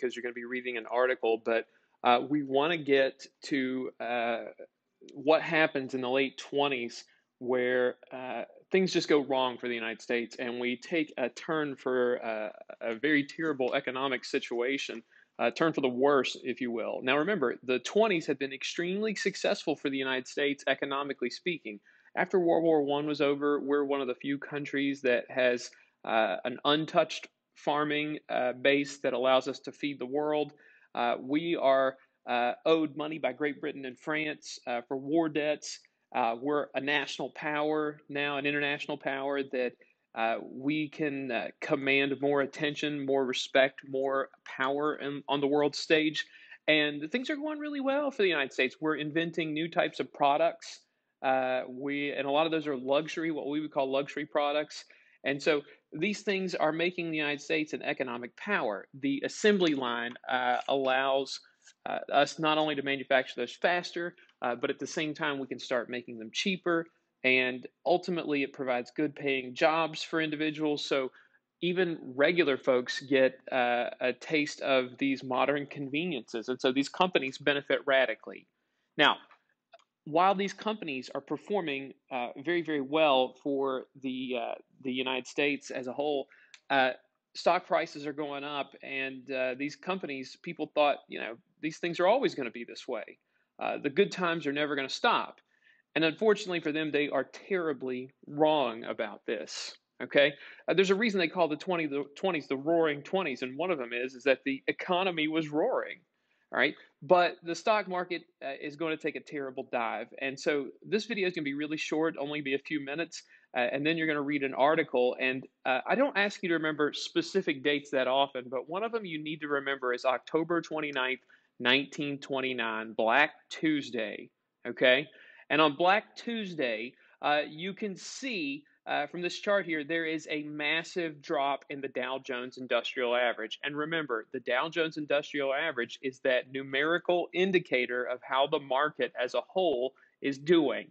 because you're going to be reading an article, but uh, we want to get to uh, what happens in the late 20s where uh, things just go wrong for the United States and we take a turn for uh, a very terrible economic situation, a turn for the worse, if you will. Now, remember, the 20s had been extremely successful for the United States, economically speaking. After World War I was over, we're one of the few countries that has uh, an untouched farming uh, base that allows us to feed the world. Uh, we are uh, owed money by Great Britain and France for war debts. We're a national power now, an international power that uh, we can uh, command more attention, more respect, more power in, on the world stage. And things are going really well for the United States. We're inventing new types of products. Uh, we and a lot of those are luxury, what we would call luxury products. And so these things are making the United States an economic power. The assembly line uh, allows uh, us not only to manufacture those faster, uh, but at the same time, we can start making them cheaper. And ultimately, it provides good paying jobs for individuals. So even regular folks get uh, a taste of these modern conveniences. And so these companies benefit radically. Now, while these companies are performing uh, very, very well for the, uh, the United States as a whole, uh, stock prices are going up, and uh, these companies, people thought, you know, these things are always going to be this way. Uh, the good times are never going to stop. And unfortunately for them, they are terribly wrong about this. Okay, uh, there's a reason they call the 20 the 20s the Roaring 20s, and one of them is is that the economy was roaring. All right, but the stock market uh, is going to take a terrible dive, and so this video is going to be really short, only be a few minutes, uh, and then you're going to read an article. And uh, I don't ask you to remember specific dates that often, but one of them you need to remember is October 29th, 1929, Black Tuesday. Okay? And on Black Tuesday, uh, you can see uh, from this chart here, there is a massive drop in the Dow Jones Industrial Average. And remember, the Dow Jones Industrial Average is that numerical indicator of how the market as a whole is doing.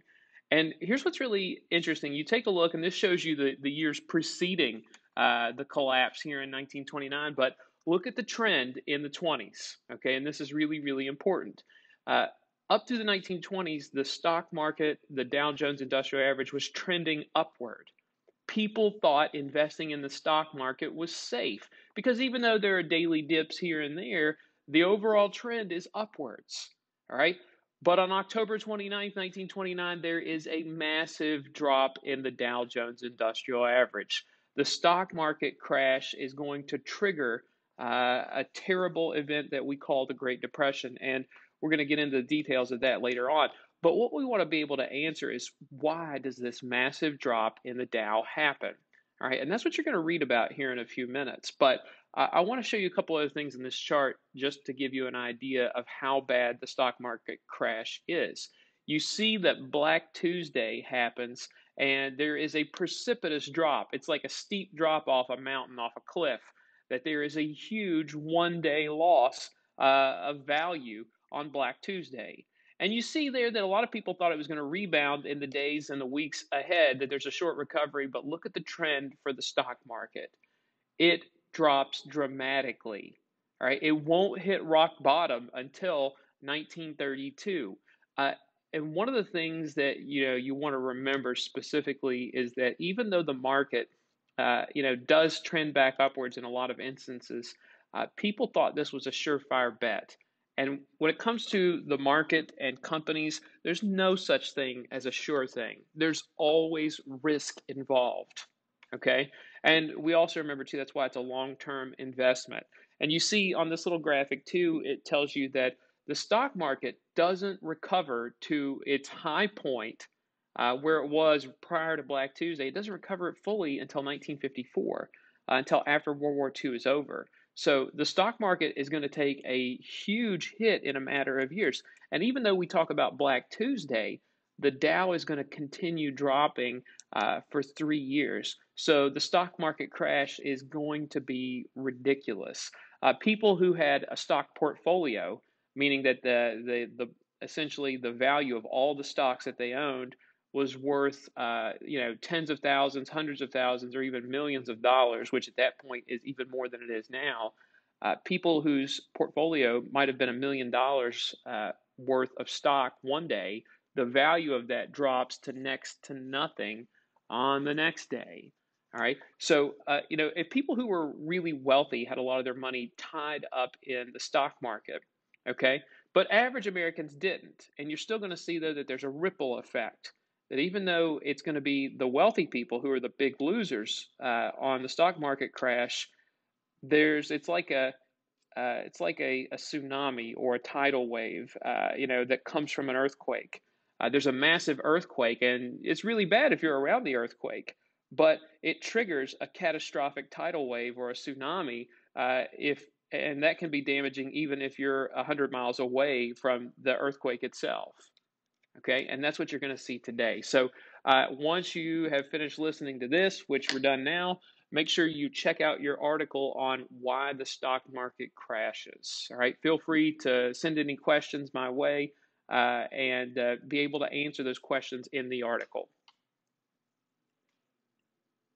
And here's what's really interesting. You take a look, and this shows you the, the years preceding uh, the collapse here in 1929, but look at the trend in the 20s, okay? And this is really, really important. Uh, up to the 1920s, the stock market, the Dow Jones Industrial Average, was trending upward. People thought investing in the stock market was safe because even though there are daily dips here and there, the overall trend is upwards. All right. But on October 29, 1929, there is a massive drop in the Dow Jones Industrial Average. The stock market crash is going to trigger uh, a terrible event that we call the Great Depression. And we're going to get into the details of that later on. But what we want to be able to answer is why does this massive drop in the Dow happen? All right, and that's what you're going to read about here in a few minutes. But uh, I want to show you a couple other things in this chart just to give you an idea of how bad the stock market crash is. You see that Black Tuesday happens and there is a precipitous drop. It's like a steep drop off a mountain, off a cliff that there is a huge one day loss uh, of value on Black Tuesday. And you see there that a lot of people thought it was going to rebound in the days and the weeks ahead, that there's a short recovery, but look at the trend for the stock market. It drops dramatically. All right, it won't hit rock bottom until 1932. Uh, and one of the things that you know you want to remember specifically is that even though the market uh, you know, does trend back upwards in a lot of instances. Uh, people thought this was a surefire bet. And when it comes to the market and companies, there's no such thing as a sure thing. There's always risk involved. Okay. And we also remember, too, that's why it's a long term investment. And you see on this little graphic, too, it tells you that the stock market doesn't recover to its high point uh, where it was prior to Black Tuesday. It doesn't recover it fully until 1954, uh, until after World War II is over. So the stock market is going to take a huge hit in a matter of years. And even though we talk about Black Tuesday, the Dow is going to continue dropping uh, for three years. So the stock market crash is going to be ridiculous. Uh, people who had a stock portfolio, meaning that the, the, the essentially the value of all the stocks that they owned was worth uh, you know tens of thousands, hundreds of thousands, or even millions of dollars, which at that point is even more than it is now. uh, people whose portfolio might have been a million dollars uh, worth of stock one day, the value of that drops to next to nothing on the next day. All right. So, uh, you know, if people who were really wealthy had a lot of their money tied up in the stock market, okay, but average Americans didn't. And you're still going to see, though, that there's a ripple effect. That even though it's going to be the wealthy people who are the big losers uh, on the stock market crash, there's it's like a uh, it's like a, a, tsunami or a tidal wave, uh, you know, that comes from an earthquake. Uh, there's a massive earthquake, and it's really bad if you're around the earthquake, but it triggers a catastrophic tidal wave or a tsunami uh, if and that can be damaging even if you're 100 miles away from the earthquake itself. Okay, and that's what you're going to see today. So uh, once you have finished listening to this, which we're done now, make sure you check out your article on why the stock market crashes. All right, feel free to send any questions my way uh, and uh, be able to answer those questions in the article.